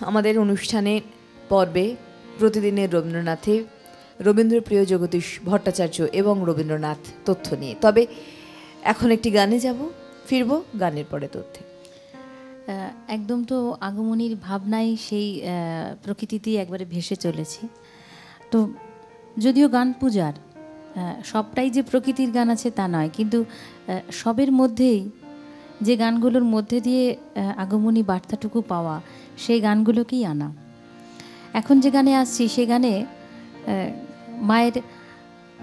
আমাদের অনুষ্ঠানে পর্বে প্রতিদিনের রবীন্দ্রনাথে রবীন্দ্রপ্রিয় জগদীশ ভট্টাচার্য এবং রবীন্দ্রনাথ তথ্য নিয়ে। তবে এখন একটি গানে যাব, ফিরব গানের পরে তথ্যে। একদম তো আগমনীর ভাবনাই সেই প্রকৃতিতেই একবারে ভেসে চলেছি। তো যদিও গান পূজার সবটাই যে প্রকৃতির গান আছে তা নয়, কিন্তু সবের মধ্যেই যে গানগুলোর মধ্যে দিয়ে আগমনী বার্তাটুকু পাওয়া, সেই গানগুলোকেই আনা। এখন যে গানে আসছি, সে গানে মায়ের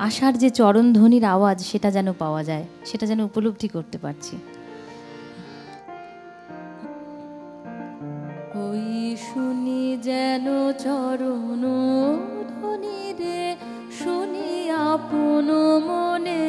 আশার যে চরণধ্বনির আওয়াজ, সেটা যেন পাওয়া যায়, সেটা যেন উপলব্ধি করতে পারছি। ওই শুনি যেন চরণ ধ্বনি রে, শুনি আপন মনে।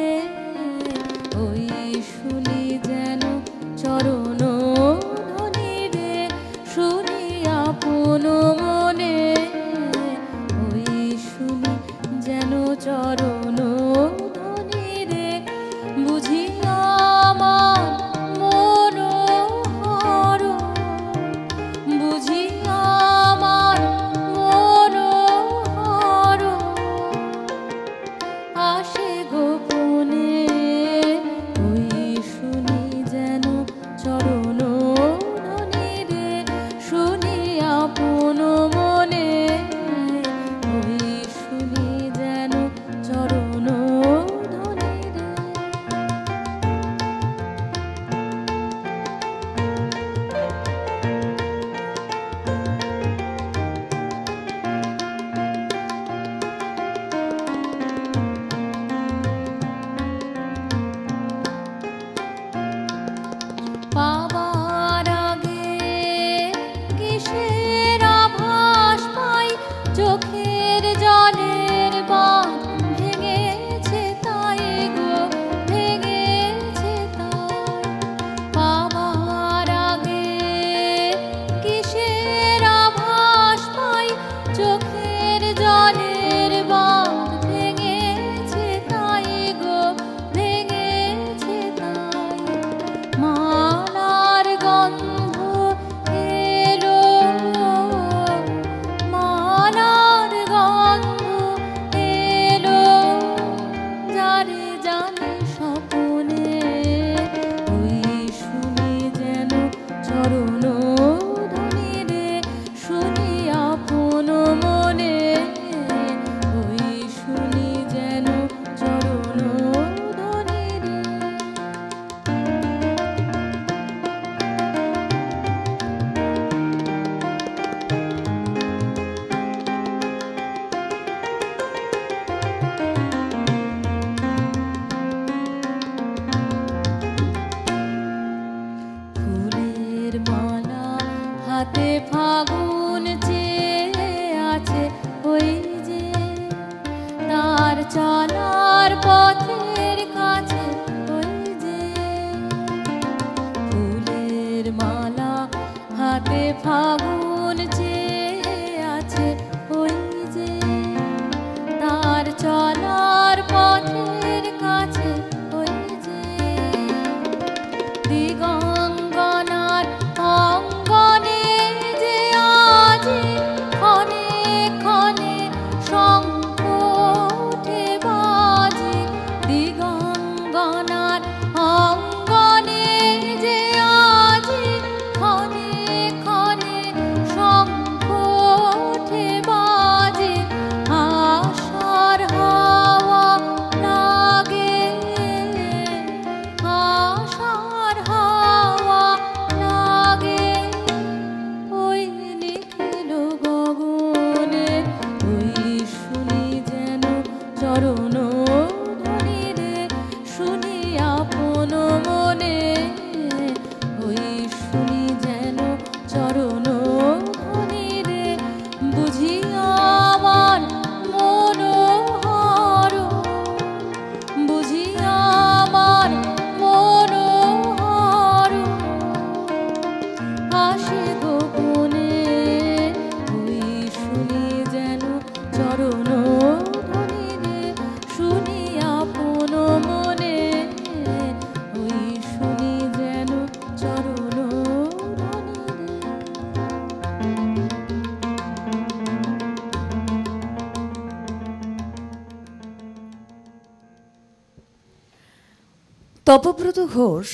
তপব্রত ঘোষ,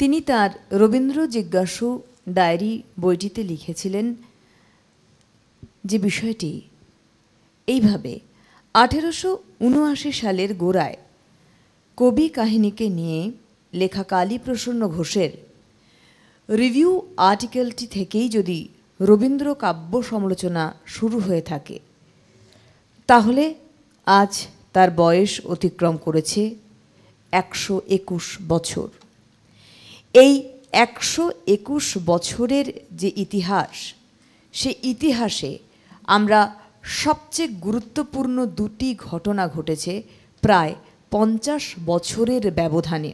তিনি তার রবীন্দ্র জিজ্ঞাসু ডায়েরি বইটিতে লিখেছিলেন যে বিষয়টি, এইভাবে আঠেরোশো উনআশি সালের গোড়ায় কবি কাহিনীকে নিয়ে লেখা কালীপ্রসন্ন ঘোষের রিভিউ আর্টিকেলটি থেকেই যদি রবীন্দ্র কাব্য সমালোচনা শুরু হয়ে থাকে, তাহলে আজ তার বয়স অতিক্রম করেছে একশো একুশ বছর। এই একশো একুশ বছরের যে ইতিহাস, সে ইতিহাসে আমরা সবচেয়ে গুরুত্বপূর্ণ দুটি ঘটনা ঘটেছে প্রায় পঞ্চাশ বছরের ব্যবধানে।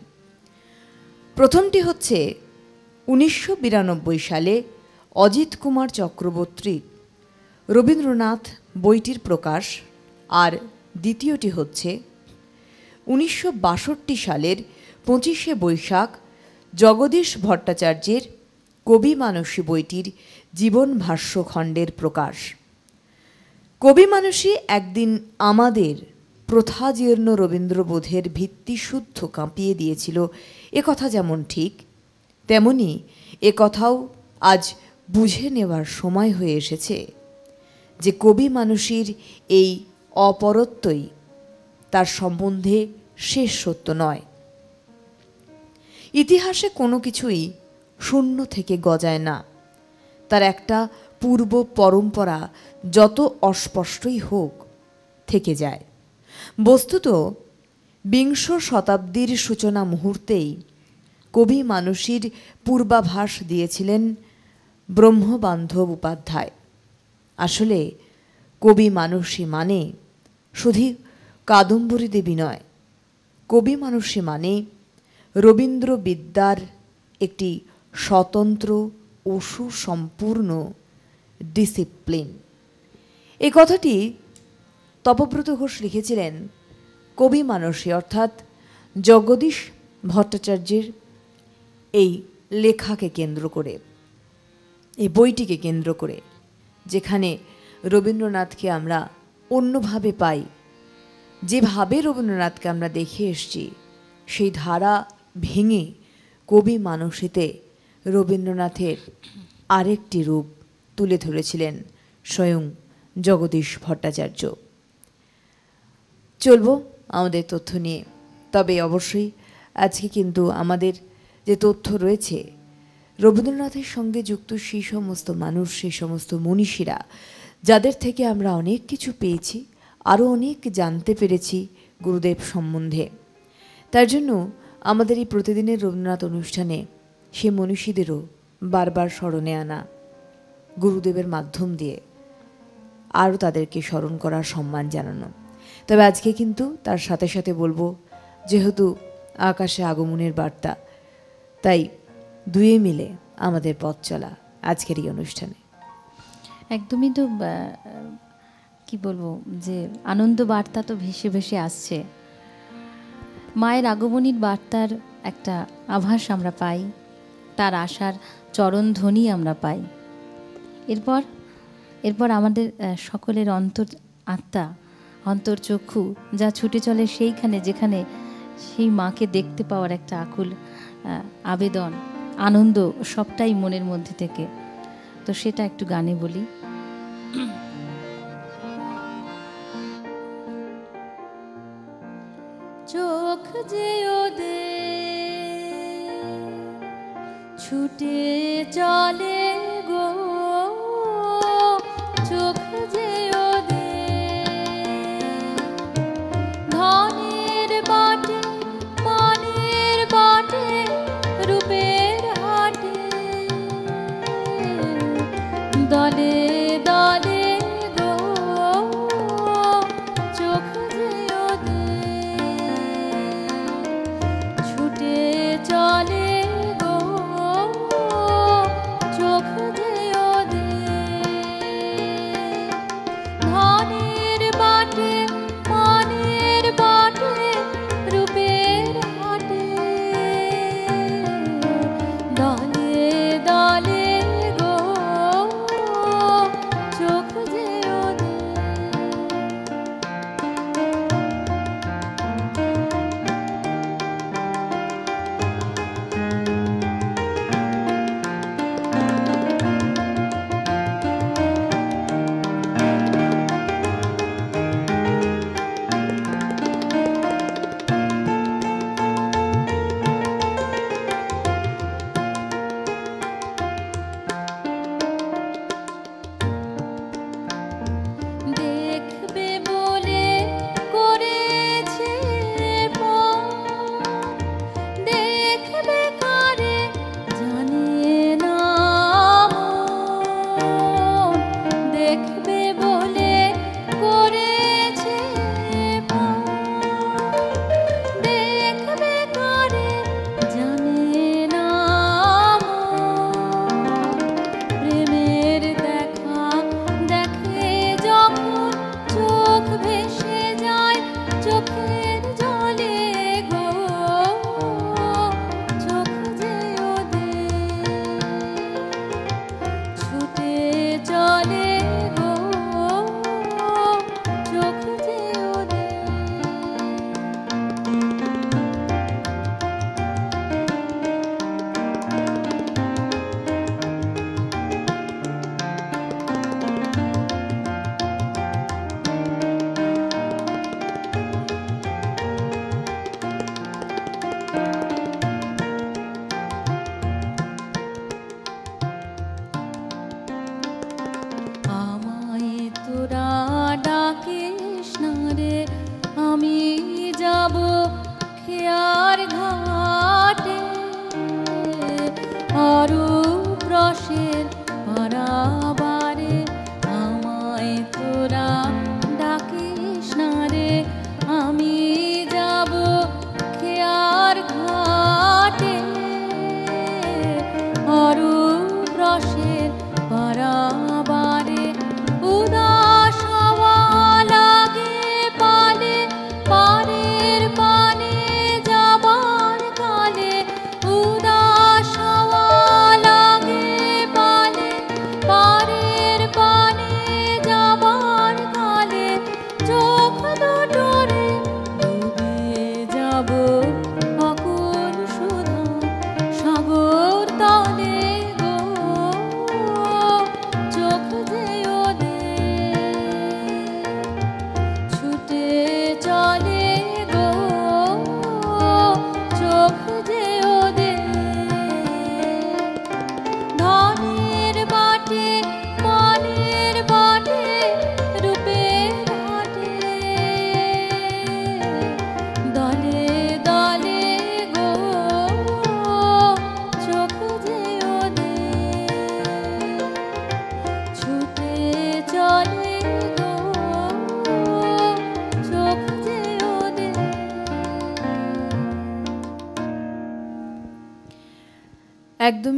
প্রথমটি হচ্ছে উনিশশো বিরানব্বই সালে অজিত কুমার চক্রবর্তীর রবীন্দ্রনাথ বইটির প্রকাশ, আর দ্বিতীয়টি হচ্ছে উনিশশো বাষট্টি সালের পঁচিশে বৈশাখ জগদীশ ভট্টাচার্যের কবি মানসী বইটির জীবন ভাষ্য খণ্ডের প্রকাশ। কবি মানসী একদিন আমাদের প্রথাজীর্ণ রবীন্দ্রবোধের ভিত্তি শুদ্ধ কাঁপিয়ে দিয়েছিল কথা যেমন ঠিক, তেমনি এ কথাও আজ বুঝে নেওয়ার সময় হয়ে এসেছে যে কবি মানুষের এই অপরত্বই তার সম্বন্ধে শেষ সত্য নয়। ইতিহাসে কোনো কিছুই শূন্য থেকে গজায় না। তার একটা পূর্ব পরম্পরা যত অস্পষ্টই হোক থেকে যায়। বস্তুত বিংশ শতাব্দীর সূচনা মুহূর্তেই কবি মানসীর পূর্বাভাস দিয়েছিলেন ব্রহ্মবান্ধব উপাধ্যায়। আসলে কবি মানুষী মানে শুধু কাদম্বরী দেবী নয়। কবি মানসী মানে রবীন্দ্র বিদ্যার একটি স্বতন্ত্র ও সুসম্পূর্ণ ডিসিপ্লিন। এই কথাটি তপব্রত ঘোষ লিখেছিলেন কবি মানসী অর্থাৎ জগদীশ ভট্টাচার্যের এই লেখাকে কেন্দ্র করে, এই বইটিকে কেন্দ্র করে, যেখানে রবীন্দ্রনাথকে আমরা অন্যভাবে পাই যেভাবে রবীন্দ্রনাথকে আমরা দেখে এসছি, সেই ধারা ভেঙে কবি মানসীতে রবীন্দ্রনাথের আরেকটি রূপ তুলে ধরেছিলেন স্বয়ং জগদীশ ভট্টাচার্য। চলব আমাদের তথ্য নিয়ে। তবে অবশ্যই আজকে কিন্তু আমাদের যে তথ্য রয়েছে, রবীন্দ্রনাথের সঙ্গে যুক্ত সেই সমস্ত মানুষ, সেই সমস্ত মনীষীরা, যাদের থেকে আমরা অনেক কিছু পেয়েছি আরও অনেক জানতে পেরেছি গুরুদেব সম্বন্ধে। তার জন্য আমাদের এই প্রতিদিনের রবীন্দ্রনাথ অনুষ্ঠানে সে মনীষীদেরও বারবার স্মরণে আনা গুরুদেবের মাধ্যম দিয়ে আরও তাদেরকে স্মরণ করার সম্মান জানানো। তবে আজকে কিন্তু তার সাথে সাথে বলব, যেহেতু আকাশে আগমনের বার্তা, তাই দুয়ে মিলে আমাদের পথ চলা আজকের এই অনুষ্ঠানে। একদমই তো কি বলব, যে আনন্দ বার্তা তো ভেসে ভেসে আসছে। মায়ের আগমনীর বার্তার একটা আভাস আমরা পাই, তার আশার চরণ ধ্বনি আমরা পাই। এরপর এরপর আমাদের সকলের অন্তর আত্মা অন্তর্চক্ষু যা ছুটে চলে সেইখানে যেখানে সেই মাকে দেখতে পাওয়ার একটা আকুল আবেদন, আনন্দ সবটাই মনের মধ্যে থেকে। তো সেটা একটু গানে বলি। চোখ যে ওদের ছুটে চলে up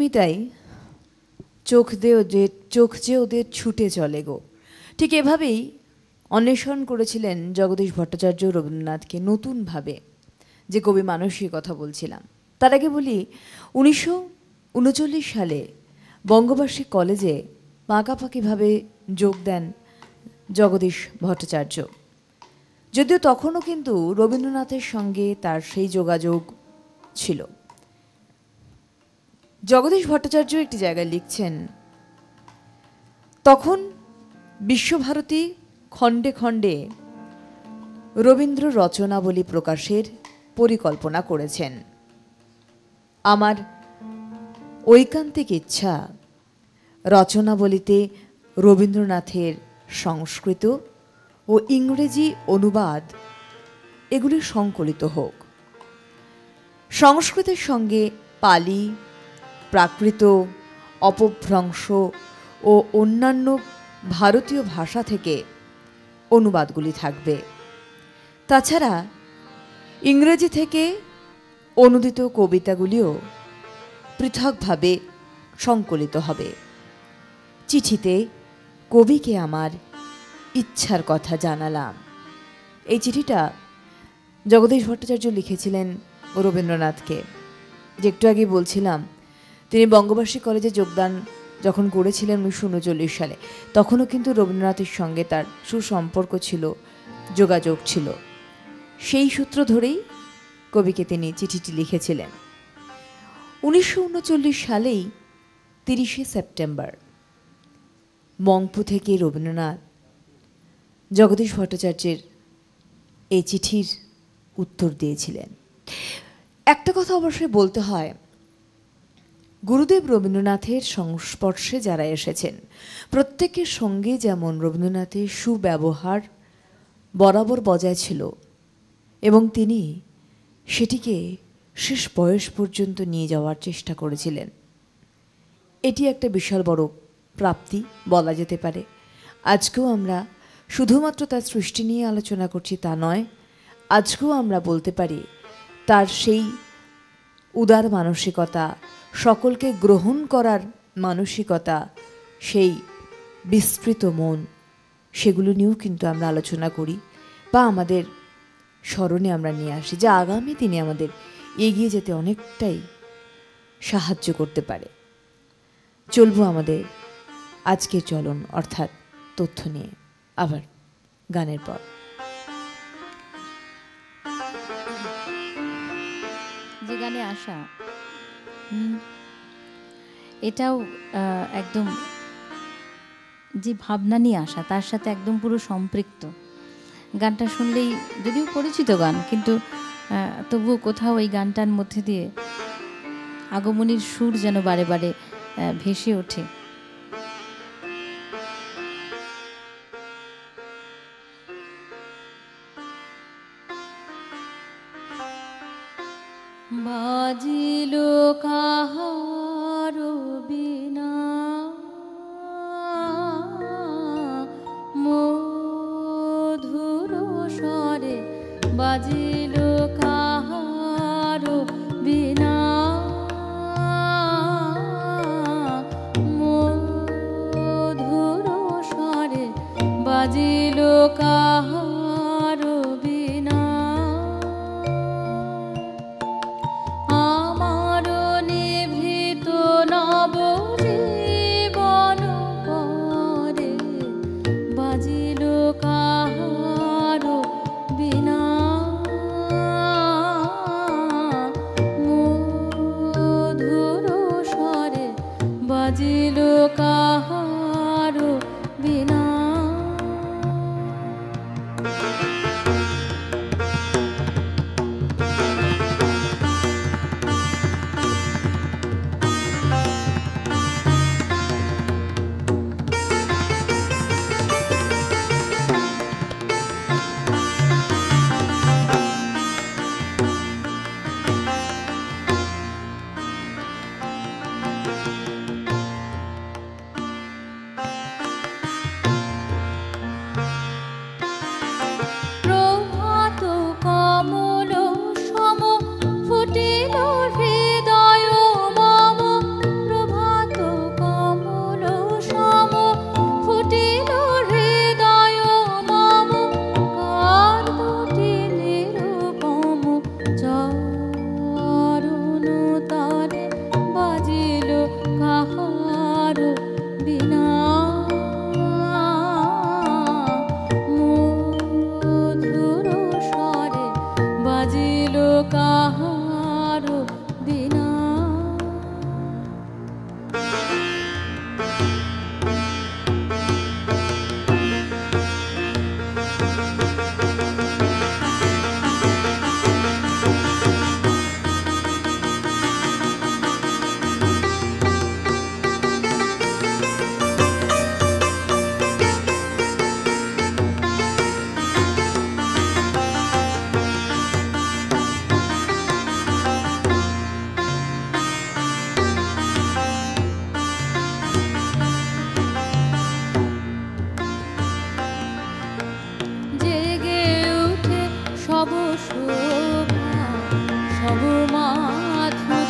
একদমই চোখ দিয়ে যে চোখ যে ওদের ছুটে চলে গো। ঠিক এভাবেই অন্বেষণ করেছিলেন জগদীশ ভট্টাচার্য রবীন্দ্রনাথকে নতুনভাবে। যে কবি মানসীর কথা বলছিলাম। তার আগে বলি, উনিশশো উনচল্লিশ সালে বঙ্গবাসী কলেজে পাকাপাকিভাবে যোগ দেন জগদীশ ভট্টাচার্য। যদিও তখনও কিন্তু রবীন্দ্রনাথের সঙ্গে তার সেই যোগাযোগ ছিল। জগদীশ ভট্টাচার্য একটি জায়গায় লিখছেন, তখন বিশ্বভারতী খণ্ডে খণ্ডে রবীন্দ্র রচনাবলী প্রকাশের পরিকল্পনা করেছেন। আমার ঐকান্তিক ইচ্ছা রচনাবলীতে রবীন্দ্রনাথের সংস্কৃত ও ইংরেজি অনুবাদ এগুলি সংকলিত হোক। সংস্কৃতের সঙ্গে পালি প্রাকৃত, অপভ্রংশ ও অন্যান্য ভারতীয় ভাষা থেকে অনুবাদগুলি থাকবে। তাছাড়া ইংরেজি থেকে অনুদিত কবিতাগুলিও পৃথকভাবে সংকলিত হবে। চিঠিতে কবিকে আমার ইচ্ছার কথা জানালাম। এই চিঠিটা জগদীশ ভট্টাচার্য লিখেছিলেন রবীন্দ্রনাথকে। যে একটু আগে বলছিলাম তিনি বঙ্গবাসী কলেজে যোগদান যখন করেছিলেন উনিশশো উনচল্লিশ সালে, তখনও কিন্তু রবীন্দ্রনাথের সঙ্গে তার সুসম্পর্ক ছিল, যোগাযোগ ছিল। সেই সূত্র ধরেই কবিকে তিনি চিঠিটি লিখেছিলেন। উনিশশো উনচল্লিশ সালেই তিরিশে সেপ্টেম্বর, মংপু থেকে রবীন্দ্রনাথ, জগদীশ ভট্টাচার্যের এই চিঠির উত্তর দিয়েছিলেন। একটা কথা অবশ্যই বলতে হয় গুরুদেব রবীন্দ্রনাথের সংস্পর্শে যারা এসেছেন, প্রত্যেকের সঙ্গে যেমন রবীন্দ্রনাথের সুব্যবহার বরাবর বজায় ছিল এবং তিনি সেটিকে শেষ বয়স পর্যন্ত নিয়ে যাওয়ার চেষ্টা করেছিলেন। এটি একটা বিশাল বড় প্রাপ্তি বলা যেতে পারে। আজকেও আমরা শুধুমাত্র তার সৃষ্টি নিয়ে আলোচনা করছি তা নয়, আজকেও আমরা বলতে পারি তার সেই উদার মানসিকতা সকলকে গ্রহণ করার মানসিকতা, সেই বিস্তৃত মন, সেগুলো নিয়েও কিন্তু আমরা আলোচনা করি। বা আমাদের স্মরণে আমরা নিয়ে আসি যা আগামী দিনে আমাদের এগিয়ে যেতে অনেকটাই সাহায্য করতে পারে। চলবো আমাদের আজকের চলন, অর্থাৎ তথ্য নিয়ে আবার গানের পর। যে গানে আসা এটাও একদম যে ভাবনা নিয়ে আসা, তার সাথে একদম পুরো সম্পৃক্ত। গানটা শুনলেই, যদিও পরিচিত গান, কিন্তু তবুও কোথাও এই গানটার মধ্যে দিয়ে আগমনীর সুর যেন বারে বারে ভেসে ওঠে। বাজিল কাহারো মাথুর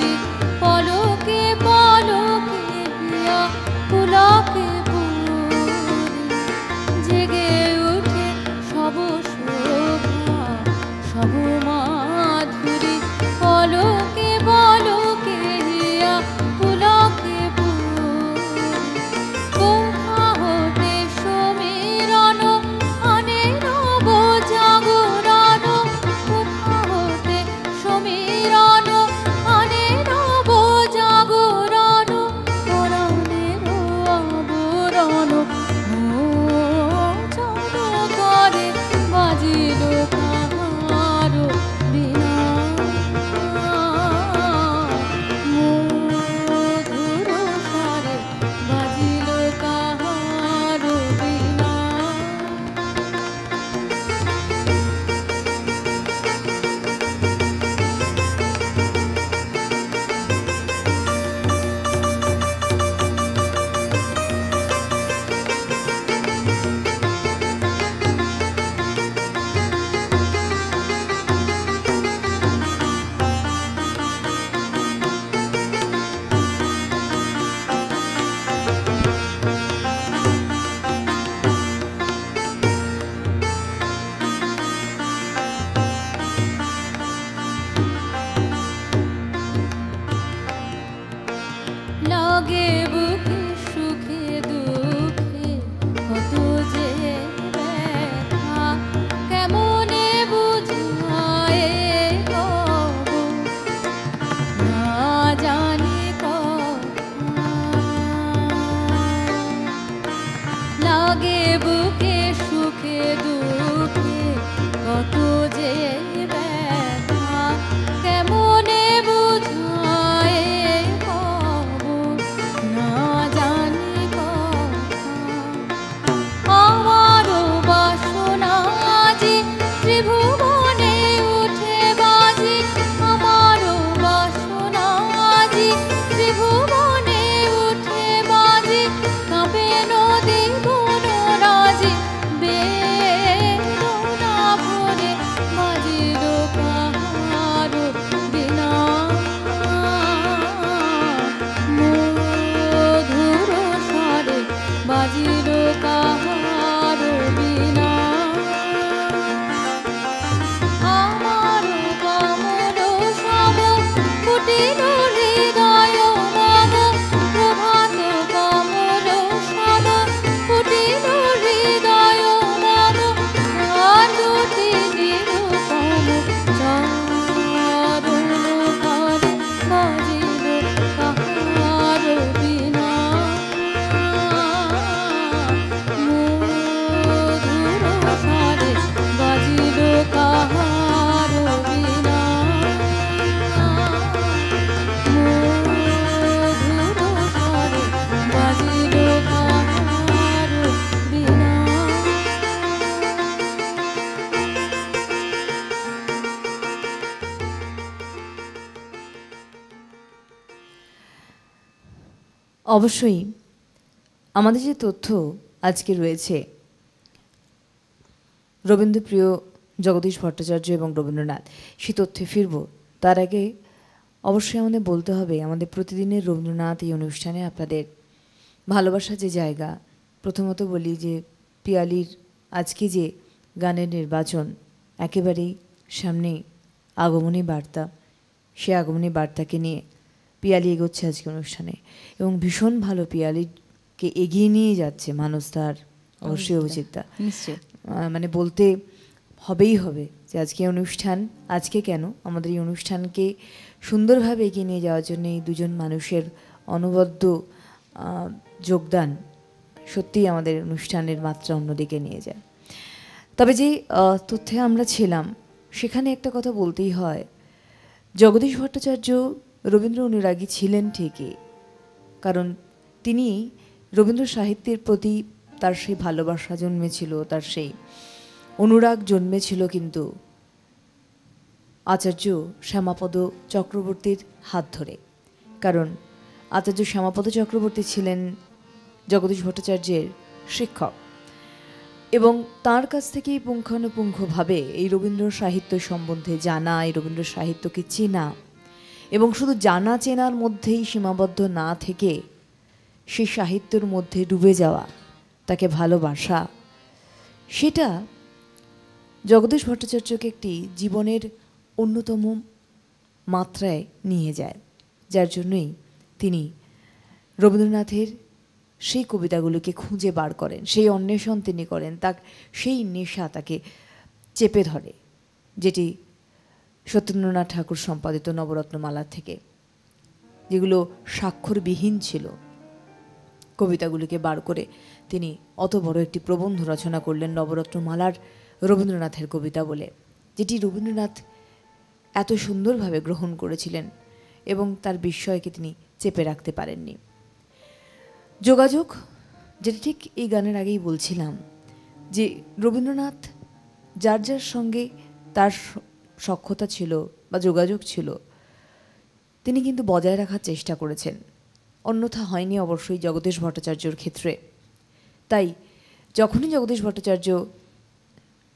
অবশ্যই আমাদের যে তথ্য আজকে রয়েছে, রবীন্দ্রপ্রিয় জগদীশ ভট্টাচার্য এবং রবীন্দ্রনাথ সে তথ্যে ফিরব। তার আগে অবশ্যই আমাদের বলতে হবে, আমাদের প্রতিদিনের রবীন্দ্রনাথ এই অনুষ্ঠানে আপনাদের ভালোবাসা যে জায়গা, প্রথমত বলি যে পিয়ালির আজকে যে গানের নির্বাচন, একেবারেই সামনে আগমনী বার্তা, সে আগমনী বার্তাকে নিয়ে পিয়ালি এগোচ্ছে আজকে অনুষ্ঠানে। এবং ভীষণ ভালো পিয়ালিকে এগিয়ে নিয়ে যাচ্ছে মানুষ তার অবশ্যই অভিজিৎদা মানে বলতে হবেই হবে যে আজকে অনুষ্ঠান আজকে কেন? আমাদের এই অনুষ্ঠানকে সুন্দরভাবে এগিয়ে নিয়ে যাওয়ার জন্য এই দুজন মানুষের অনবদ্য যোগদান সত্যিই আমাদের অনুষ্ঠানের মাত্রা অন্যদিকে নিয়ে যায়। তবে যে তথ্যে আমরা ছিলাম সেখানে একটা কথা বলতেই হয় জগদীশ ভট্টাচার্য রবীন্দ্র অনুরাগী ছিলেন ঠিকই। কারণ তিনি রবীন্দ্র সাহিত্যের প্রতি তার সেই ভালোবাসা জন্মেছিল, তার সেই অনুরাগ জন্মেছিল কিন্তু আচার্য শ্যামাপদ চক্রবর্তীর হাত ধরে। কারণ আচার্য শ্যামাপদ চক্রবর্তী ছিলেন জগদীশ ভট্টাচার্যের শিক্ষক। এবং তার কাছ থেকেই পুঙ্খানুপুঙ্খভাবে এই রবীন্দ্র সাহিত্য সম্বন্ধে জানা, এই রবীন্দ্র সাহিত্যকে চেনা এবং শুধু জানা চেনার মধ্যেই সীমাবদ্ধ না থেকে সেই সাহিত্যের মধ্যে ডুবে যাওয়া, তাকে ভালোবাসা। সেটা জগদীশ ভট্টাচার্যকে একটি জীবনের অন্যতম মাত্রায় নিয়ে যায়, যার জন্যই তিনি রবীন্দ্রনাথের সেই কবিতাগুলোকে খুঁজে বার করেন, সেই অন্বেষণ তিনি করেন তা সেই নেশা তাকে চেপে ধরে, যেটি সত্যেন্দ্রনাথ ঠাকুর সম্পাদিত নবরত্নমালা থেকে, যেগুলো স্বাক্ষরবিহীন ছিল। কবিতাগুলিকে বার করে তিনি অত বড় একটি প্রবন্ধ রচনা করলেন নবরত্নমালার রবীন্দ্রনাথের কবিতা বলে, যেটি রবীন্দ্রনাথ এত সুন্দরভাবে গ্রহণ করেছিলেন এবং তার বিস্ময়কে তিনি চেপে রাখতে পারেননি। যোগাযোগ, যেটা ঠিক এই গানের আগেই বলছিলাম, যে রবীন্দ্রনাথ যার যার সঙ্গে তার স- সখ্যতা ছিল বা যোগাযোগ ছিল, তিনি কিন্তু বজায় রাখার চেষ্টা করেছেন। অন্যথা হয়নি অবশ্যই জগদীশ ভট্টাচার্যর ক্ষেত্রে। তাই যখনই জগদীশ ভট্টাচার্য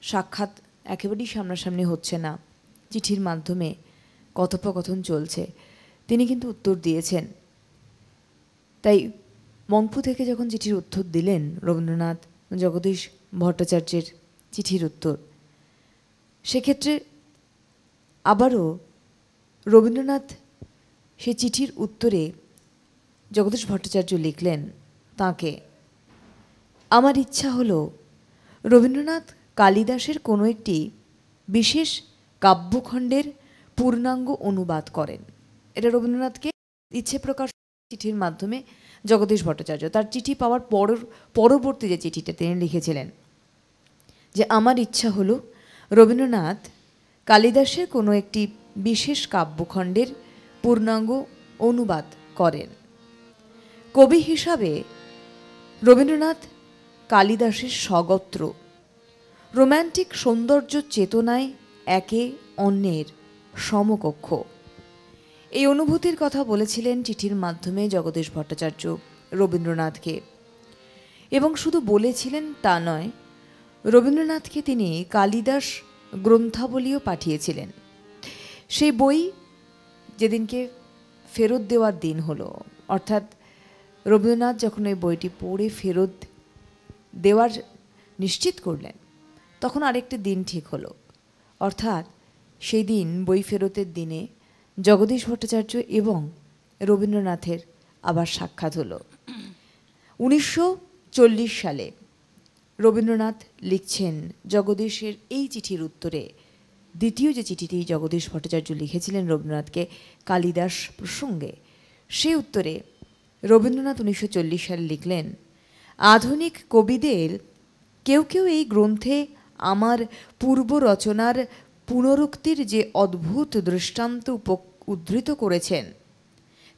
সাক্ষাৎ একেবারেই সামনাসামনি হচ্ছে না, চিঠির মাধ্যমে কথোপকথন চলছে, তিনি কিন্তু উত্তর দিয়েছেন। তাই মংপু থেকে যখন চিঠির উত্তর দিলেন রবীন্দ্রনাথ, জগদীশ ভট্টাচার্যের চিঠির উত্তর, সেক্ষেত্রে আবারও রবীন্দ্রনাথ সে চিঠির উত্তরে জগদীশ ভট্টাচার্য লিখলেন তাকে, আমার ইচ্ছা হলো রবীন্দ্রনাথ কালিদাসের কোনো একটি বিশেষ কাব্যখণ্ডের পূর্ণাঙ্গ অনুবাদ করেন। এটা রবীন্দ্রনাথকে ইচ্ছে প্রকাশ চিঠির মাধ্যমে জগদীশ ভট্টাচার্য, তার চিঠি পাওয়ার পর পরবর্তী যে চিঠিটা তিনি লিখেছিলেন যে, আমার ইচ্ছা হলো রবীন্দ্রনাথ কালিদাসের কোনো একটি বিশেষ কাব্যখণ্ডের পূর্ণাঙ্গ অনুবাদ করেন। কবি হিসাবে রবীন্দ্রনাথ কালিদাসের স্বগত্র রোম্যান্টিক সৌন্দর্য চেতনায় একে অন্যের সমকক্ষ। এই অনুভূতির কথা বলেছিলেন চিঠির মাধ্যমে জগদীশ ভট্টাচার্য রবীন্দ্রনাথকে। এবং শুধু বলেছিলেন তা নয়, রবীন্দ্রনাথকে তিনি কালিদাস গ্রন্থাবলীও পাঠিয়েছিলেন। সেই বই যেদিনকে ফেরত দেওয়ার দিন হলো, অর্থাৎ রবীন্দ্রনাথ যখন ওই বইটি পড়ে ফেরত দেওয়ার নিশ্চিত করলেন, তখন আরেকটি দিন ঠিক হলো। অর্থাৎ সেই দিন বই ফেরতের দিনে জগদীশ ভট্টাচার্য এবং রবীন্দ্রনাথের আবার সাক্ষাৎ হলো। উনিশশো চল্লিশ সালে রবীন্দ্রনাথ লিখছেন জগদীশের এই চিঠির উত্তরে। দ্বিতীয় যে চিঠিটি জগদীশ ভট্টাচার্য লিখেছিলেন রবীন্দ্রনাথকে কালিদাস প্রসঙ্গে, সে উত্তরে রবীন্দ্রনাথ উনিশশো চল্লিশ সালে লিখলেন, আধুনিক কবিদের কেউ কেউ এই গ্রন্থে আমার পূর্ব রচনার পুনরুক্তির যে অদ্ভুত দৃষ্টান্ত উপ- উদ্ধৃত করেছেন,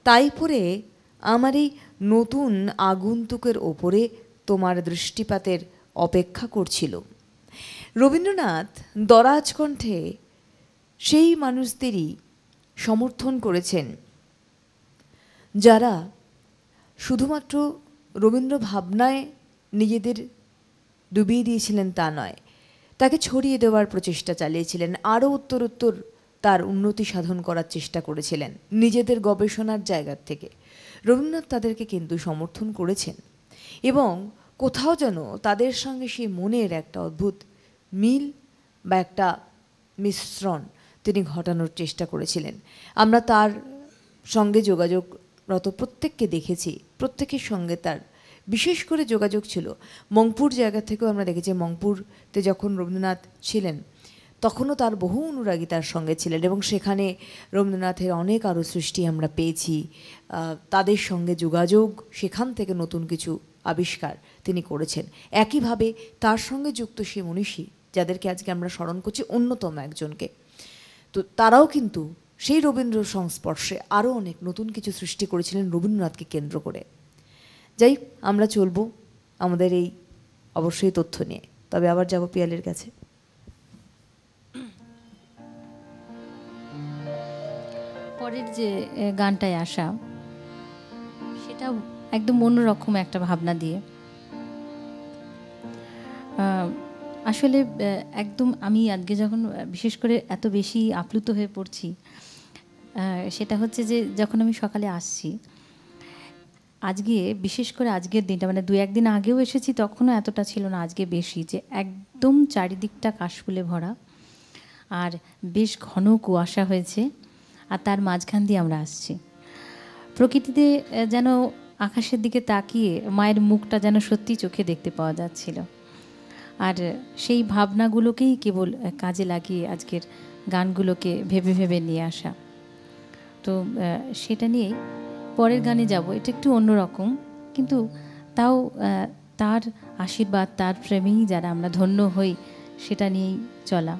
তাই পরে আমার এই নতুন আগন্তুকের ওপরে তোমার দৃষ্টিপাতের অপেক্ষা করছিল। রবীন্দ্রনাথ দরাজ কণ্ঠে সেই মানুষদেরই সমর্থন করেছেন, যারা শুধুমাত্র রবীন্দ্র ভাবনায় নিজেদের ডুবিয়ে দিয়েছিলেন তা নয়, তাকে ছড়িয়ে দেওয়ার প্রচেষ্টা চালিয়েছিলেন, আরও উত্তরোত্তর তার উন্নতি সাধন করার চেষ্টা করেছিলেন নিজেদের গবেষণার জায়গার থেকে। রবীন্দ্রনাথ তাদেরকে কিন্তু সমর্থন করেছেন এবং কোথাও যেন তাদের সঙ্গে সেই মনের একটা অদ্ভুত মিল বা একটা মিশ্রণ তিনি ঘটানোর চেষ্টা করেছিলেন। আমরা তার সঙ্গে যোগাযোগরত প্রত্যেককে দেখেছি, প্রত্যেকের সঙ্গে তার। বিশেষ করে যোগাযোগ ছিল। মংপুর জায়গা থেকেও আমরা দেখেছি, মংপুরতে যখন রবীন্দ্রনাথ ছিলেন, তখনও তার বহু অনুরাগী তার সঙ্গে ছিলেন এবং সেখানে রবীন্দ্রনাথের অনেক আরও সৃষ্টি আমরা পেয়েছি। তাদের সঙ্গে যোগাযোগ, সেখান থেকে নতুন কিছু আবিষ্কার তিনি করেছেন। একইভাবে তার সঙ্গে যুক্ত সে মনীষী, যাদেরকে আজকে আমরা স্মরণ করছি, অন্যতম একজনকে। তো তারাও কিন্তু সেই রবীন্দ্র সংস্পর্শে আরও অনেক নতুন কিছু সৃষ্টি করেছিলেন রবীন্দ্রনাথকে কেন্দ্র করে। যাই আমরা চলবো আমাদের এই অবশ্যই তথ্য নিয়ে। তবে আবার যাব পিয়ালের কাছে। পরের যে গানটায় আসা সেটা একদম অন্যরকম একটা ভাবনা দিয়ে। আসলে একদম আমি আজকে যখন বিশেষ করে এত বেশি আপ্লুত হয়ে পড়ছি সেটা হচ্ছে যে যখন আমি সকালে আসছি, আজকে, বিশেষ করে আজকের দিনটা মানে দু একদিন আগেও এসেছি, তখনও এতটা ছিল না আজকে বেশি, যে একদম চারিদিকটা কাশফুলে ভরা, আর বেশ ঘন কুয়াশা হয়েছে, আর তার মাঝখান দিয়ে আমরা আসছি। প্রকৃতিতে যেন আকাশের দিকে তাকিয়ে মায়ের মুখটা যেন সত্যি চোখে দেখতে পাওয়া যাচ্ছিল। আর সেই ভাবনাগুলোকেই কেবল কাজে লাগিয়ে আজকের গানগুলোকে ভেবে ভেবে নিয়ে আসা। তো সেটা নিয়েই পরের গানে যাব, এটা একটু অন্যরকম। কিন্তু তাও তার আশীর্বাদ, তার প্রেমেই যারা আমরা ধন্য হই, সেটা নিয়েই চলা।